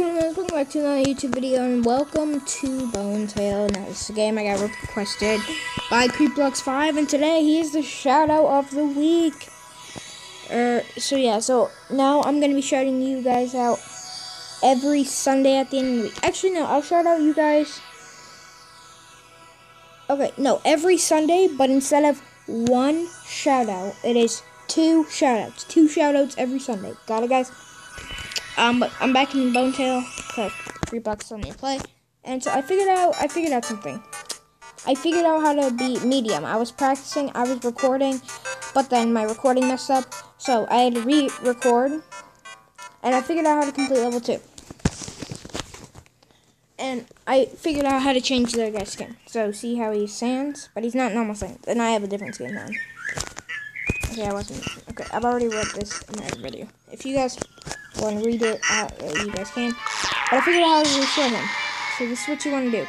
Welcome back to another YouTube video and welcome to Bonetale. Now this is a game I got requested by CreepBlocks5 and today he is the shout out of the week. Er, so yeah, so now I'm gonna be shouting you guys out every Sunday at the end of the week. Actually no, I'll shout out you guys Okay, no, every Sunday, but instead of one shout out, it is two shout outs. Two shout outs every Sunday. Got it guys? Um, I'm back in Bonetale. because three bucks on the play, and so I figured out I figured out something. I figured out how to be medium. I was practicing, I was recording, but then my recording messed up, so I had to re-record, and I figured out how to complete level two. And I figured out how to change the other guy's skin. So see how he sands, but he's not normal sand. And I have a different skin on. Okay, I wasn't. Okay, I've already read this in my video. If you guys want to read it, uh, you guys can. But I figured out how to restore him. So this is what you want to do.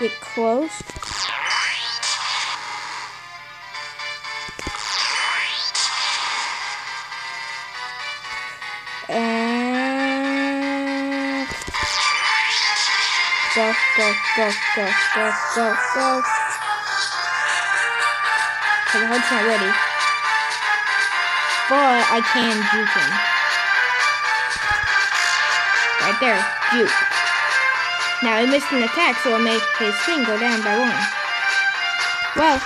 Get close. And go, go, go, go, go, go, go. Because the heart's not ready. But I can juke him. Right there, juke. Now he missed an attack, so it made his thing go down by one. Well,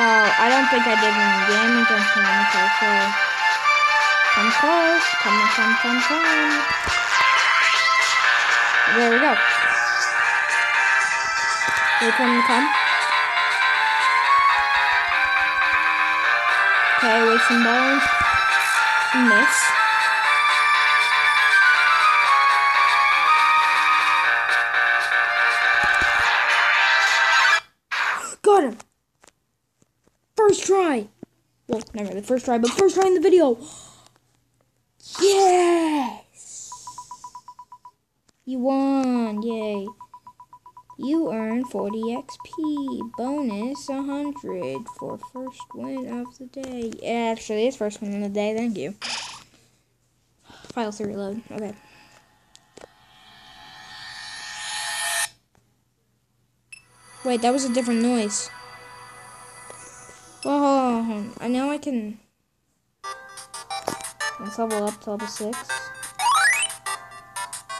oh, I don't think I did any damage on him. So come close, come come, come, come. There we go. Him to come. Okay, waste some bones. Miss. Got him! First try! Well, never really first try, but first try in the video! You earn 40 XP. Bonus 100 for first win of the day. Yeah, actually, it's first win of the day. Thank you. Files to reload. Okay. Wait, that was a different noise. Whoa, I know I can... Let's level up to level 6.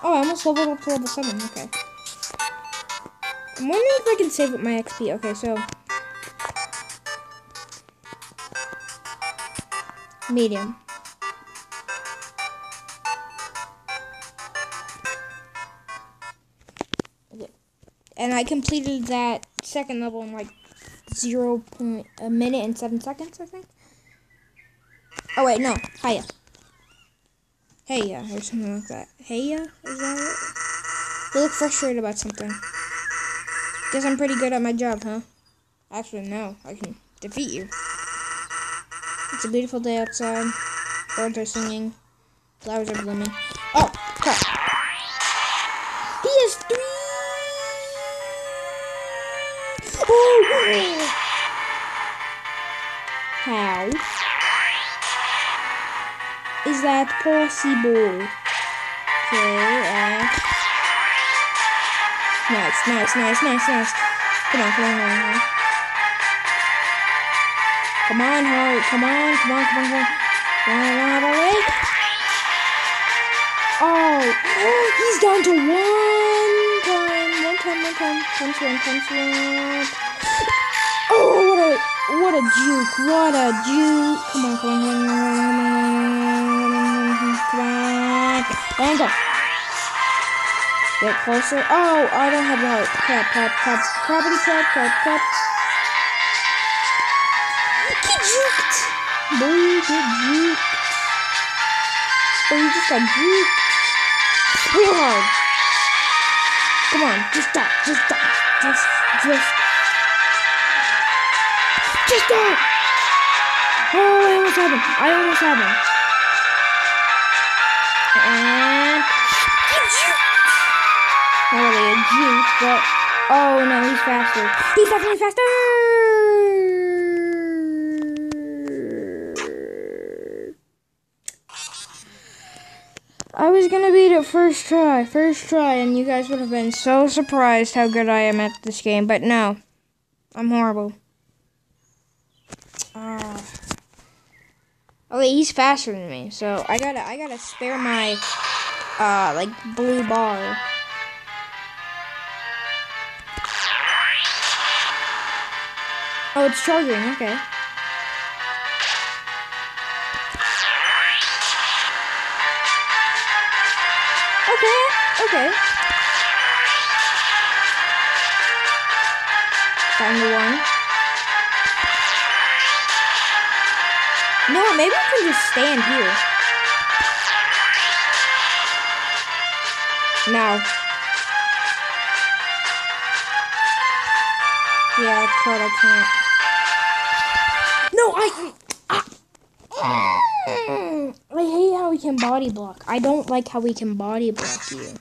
Oh, I almost leveled up to level 7. Okay. I'm wondering if I can save up my XP. Okay, so... Medium. Okay. And I completed that second level in like 0. Point, a minute and 7 seconds, I think. Oh, wait, no. Hiya. Hey, yeah, or something like that. Hey, yeah? Is that it? You look frustrated about something. Guess I'm pretty good at my job, huh? Actually, no. I can defeat you. It's a beautiful day outside. Birds are singing. Flowers are blooming. Oh, crap. PS3! Oh! How is that possible? Okay, uh... Nice, nice, nice, nice, nice. Come on, come on, come on. Come on, Heart. Come on, come on, come on, come on. Run out of way. Oh, he's down to one time. One time, one time. Punch one, punch one. Oh, what a, what a juke. What a juke. Come on, come on, come on, come on, come on. And go. Get closer. Oh, I don't have heart. Crap, crap, crap. Crappity crap, crap, crap. Get juked! Boy, get juked. Oh, you just got juked. Real hard. Come on, just die. Just die. Just, just. Just die! Oh, I almost have him. I almost have him. And. Get juked! Really a juke, but oh no, he's faster. He's definitely faster. I was gonna beat it first try, first try, and you guys would have been so surprised how good I am at this game, but no. I'm horrible. Uh, oh wait, he's faster than me, so I gotta I gotta spare my uh like blue bar. Oh, it's charging. Okay. Okay. Okay. Found the one. No, maybe we can just stand here. Now. Yeah, crud, I can't. I. I, I hate how he can body block. I don't like how he can body block you.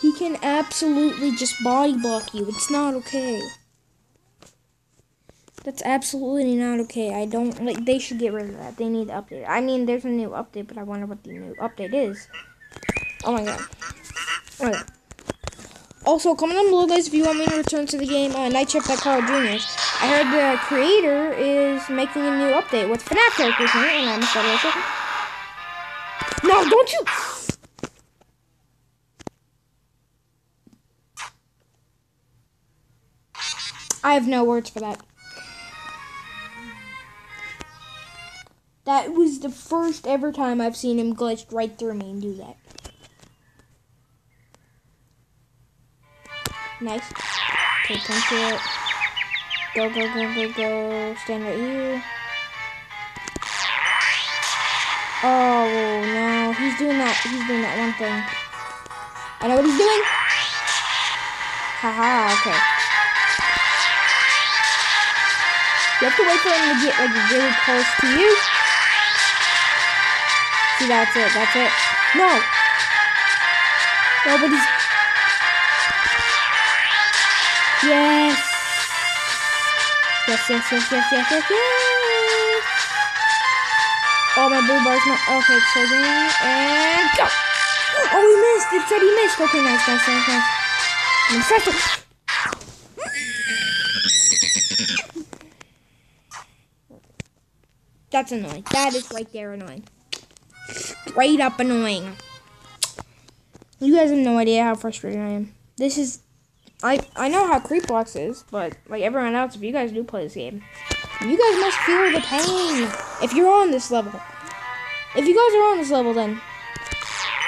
He can absolutely just body block you. It's not okay. That's absolutely not okay. I don't like. They should get rid of that. They need to update. I mean, there's a new update, but I wonder what the new update is. Oh my god. Okay. Also, comment down below, guys, if you want me to return to the game uh, Night Shift at Carl Jr. I heard the creator is making a new update with FNAF characters in it, and I'm excited. No, don't you! I have no words for that. That was the first ever time I've seen him glitch right through me and do that. Nice. Okay, punch it. Go, go, go, go, go. Stand right here. Oh, no. He's doing that. He's doing that one thing. I know what he's doing. Haha, okay. You have to wait for him to get, like, really close to you. See, that's it. That's it. No. Nobody's Yes. Yes, yes, yes, yes, yes, yes, yes. Oh, my blue bar's not. Okay, charging. And go. Oh, he missed. It said he missed. Okay, nice, nice, nice, nice. And second. That's annoying. That is right there annoying. Straight up annoying. You guys have no idea how frustrated I am. This is I I know how Creepblocks is, but like everyone else, if you guys do play this game, you guys must feel the pain if you're on this level. If you guys are on this level, then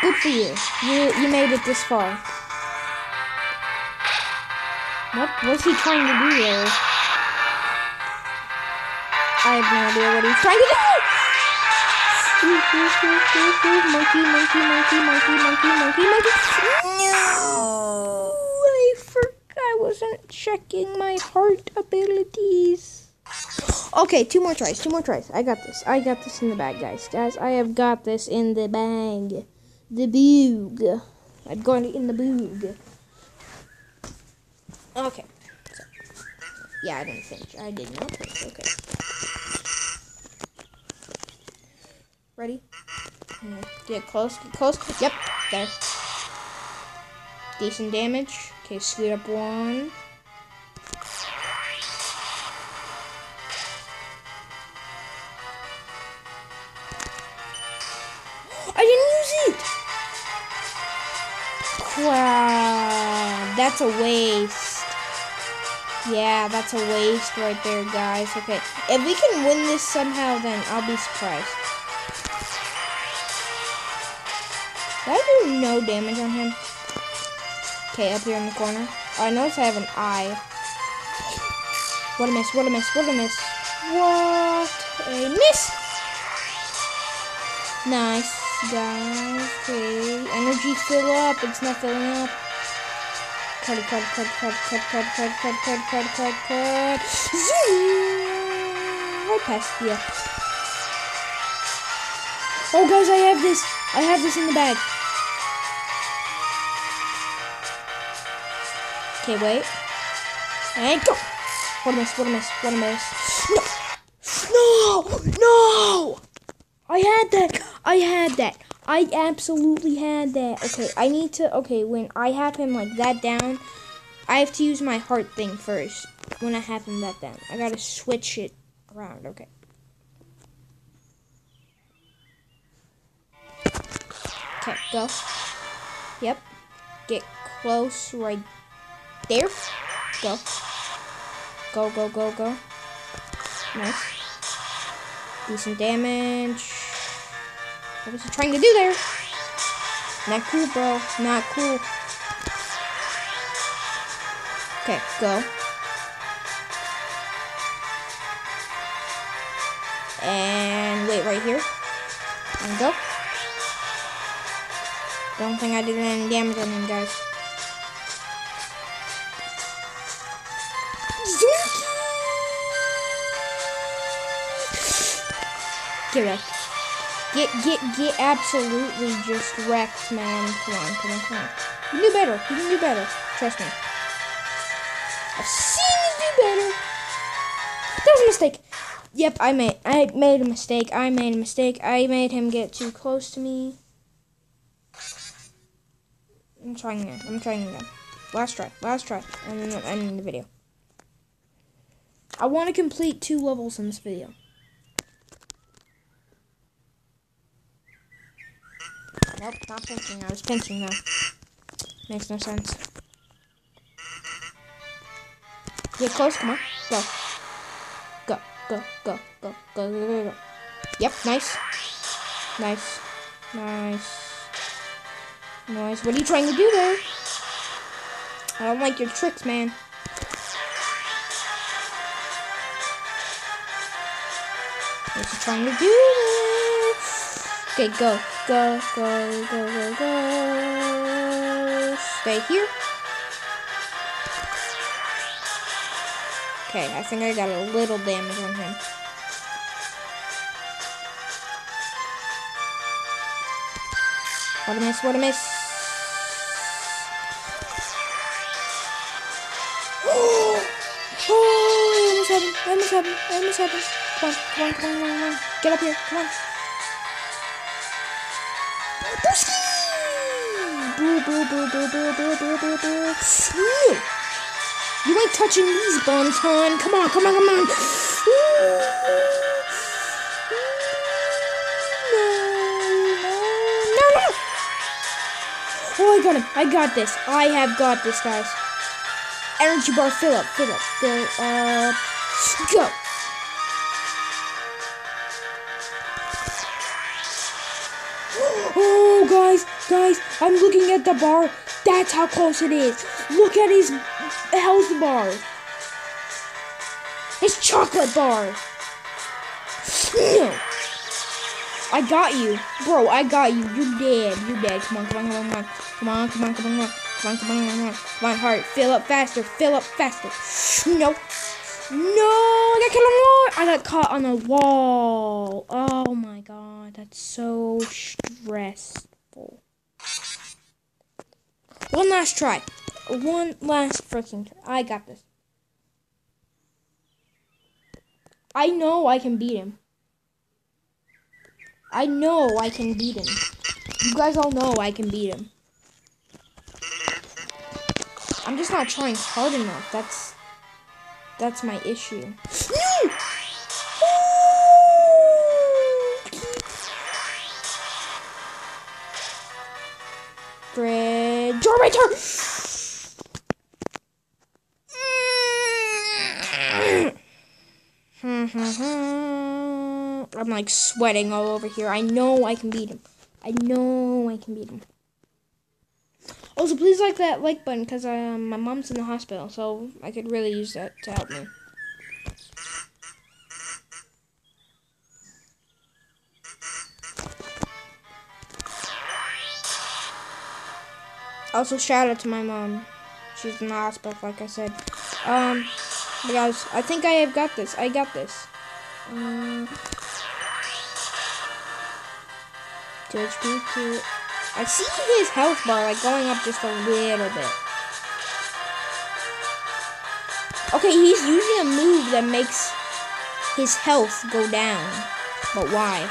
good for you. You you made it this far. What what's he trying to do there? I have no idea what he's trying to do. monkey, monkey, monkey, monkey, monkey, monkey, monkey. No wasn't checking my heart abilities. Okay, two more tries, two more tries. I got this. I got this in the bag, guys. Guys, I have got this in the bag. The boog. I'm going in the boog. Okay. So, yeah, I didn't finish. I did not finish. Okay. Ready? Get close, get close. Yep, there. Decent damage. Okay, scoot up one. I didn't use it! Wow, that's a waste. Yeah, that's a waste right there, guys. Okay, if we can win this somehow, then I'll be surprised. Did I do no damage on him? Okay, up here in the corner. Oh, I notice I have an eye. What a miss, what a miss, what a miss. What a miss! Nice, guys. Okay, energy fill up. It's not filling up. Cut, cut, cut, cut, cut, cut, cut, cut, cut, cut, cut, cut. Right past you. Oh, guys, I have this. I have this in the bag. Okay, wait. And go! What a miss, what a miss, what a miss. No! No! No! I had that. I had that. I absolutely had that. Okay, I need to. Okay, when I have him like that down, I have to use my heart thing first. When I have him that down, I gotta switch it around. Okay. Okay, go. Yep. Get close right there. Go. Go, go, go, go. Nice. Decent damage. What was he trying to do there? Not cool, bro. Not cool. Okay, go. And wait right here. And go. Don't think I did any damage on him, guys. Get wrecked. Get, get, get absolutely just wrecked, man. Come on, come on, come on. You can do better. You can do better. Trust me. I've seen you do better. That was a mistake. Yep, I made I made a mistake. I made a mistake. I made him get too close to me. I'm trying again. I'm trying again. Last try. Last try. And then I'm ending the video. I want to complete two levels in this video. Nope, not pinching. I was pinching though. Makes no sense. Get close, come on. Go. Go, go, go, go, go, go, go, go. Yep, nice. Nice. Nice. Nice. What are you trying to do there? I don't like your tricks, man. What's he trying to do? Okay, go. Go, go, go, go, go. Stay here. Okay, I think I got a little damage on him. What a miss, what a miss. oh, I almost heaven, almost heaven, almost heaven. Come on, come on, come on, come on, come on. Get up here, come on. Boo, boo, boo, boo, boo, boo, boo, boo, boo. You ain't touching these bombs, hon. Come on, come on, come on. No, no, no. Oh, I got him. I got this. I have got this, guys. Energy bar, fill up, fill up, fill up. Go. Guys, I'm looking at the bar. That's how close it is. Look at his health bar. His chocolate bar. No. I got you. Bro, I got you. You're dead. You're dead. Come on, come on, come on, come on. Come on, come on, come on. Come on, come on, come on. Come on, heart. Fill up faster. Fill up faster. No. No, I got killed on. I got caught on the wall. Oh my god, that's so stressful. One last try. One last freaking try. I got this. I know I can beat him. I know I can beat him. You guys all know I can beat him. I'm just not trying hard enough. That's that's my issue. No! Fred Generator! I'm like sweating all over here. I know I can beat him. I know I can beat him. Also, please like that like button because um, my mom's in the hospital, so I could really use that to help me. Also, shout out to my mom. She's in the hospital, like I said. Um, guys, I think I have got this. I got this. Um, 2 HP, 2. I see his health bar like going up just a little bit. Okay, he's using a move that makes his health go down. But why?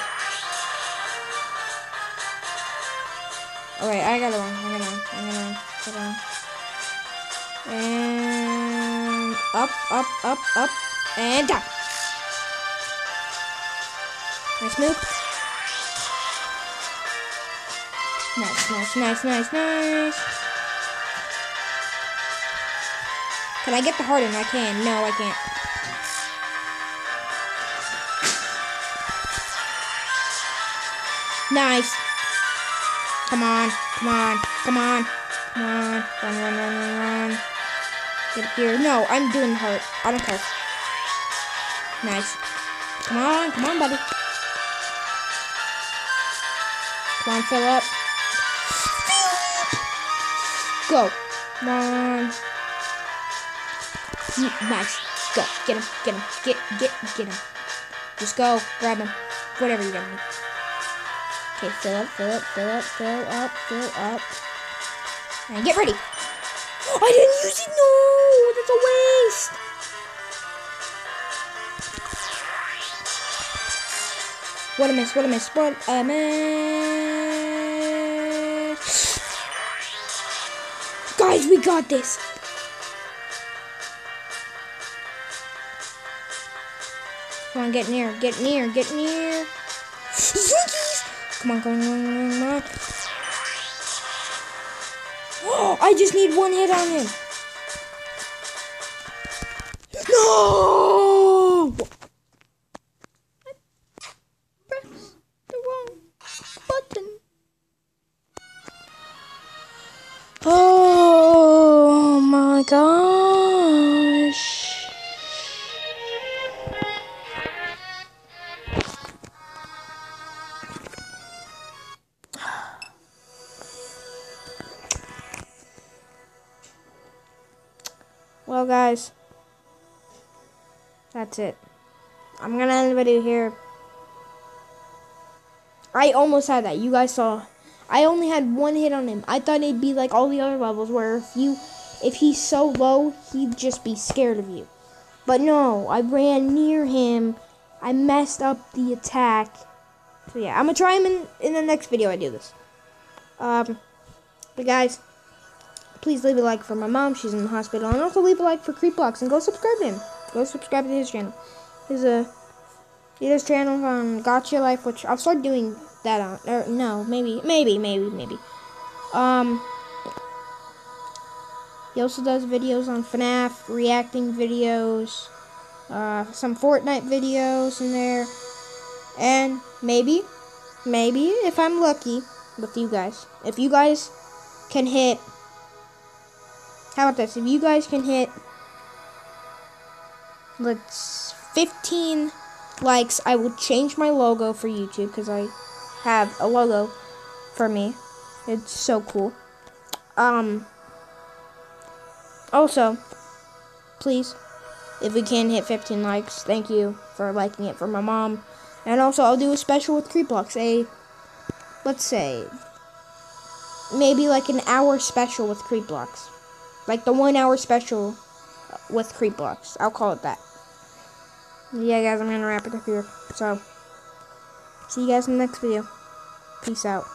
Wait, I got wrong. I got wrong. I got it wrong. Got it. And up, up, up, up, and down. Nice move. Nice, nice, nice, nice, nice. Can I get the harden? I can. No, I can't. Nice. Come on, come on, come on, come on. Run, run, run, run, run. Get here. No, I'm doing hurt. I don't care. Nice. Come on, come on, buddy. Come on, up. Go. Come on. Mm, nice. Go. Get him. Get him. Get, get, get him. Just go. Grab him. Whatever gonna do. Okay, fill up, fill up, fill up, fill up, fill up. And get ready. Oh, I didn't use it. No, that's a waste. What a miss, what a miss, what a miss. Guys, we got this. Come on, get near, get near, get near. Come on, come on, come on. Oh, I just need one hit on him. No! Well, guys, that's it. I'm gonna end the video here. I almost had that. You guys saw. I only had one hit on him. I thought it'd be like all the other levels where if you, if he's so low, he'd just be scared of you. But no, I ran near him. I messed up the attack. So yeah, I'm gonna try him in in the next video. I do this. Um, but guys please leave a like for my mom. She's in the hospital. And also leave a like for Creepblocks and go subscribe to him. Go subscribe to his channel. His uh his channel on Gacha Life, which I'll start doing that on. Or no, maybe, maybe, maybe, maybe. Um. He also does videos on FNAF, reacting videos, uh, some Fortnite videos in there, and maybe, maybe if I'm lucky with you guys, if you guys can hit how about this? If you guys can hit, let's 15 likes, I will change my logo for YouTube because I have a logo for me. It's so cool. Um. Also, please, if we can hit 15 likes, thank you for liking it for my mom. And also, I'll do a special with Creepblocks. A, let's say, maybe like an hour special with Creepblocks. Like the one hour special with Creepblocks. I'll call it that. Yeah, guys, I'm going to wrap it up here. So, see you guys in the next video. Peace out.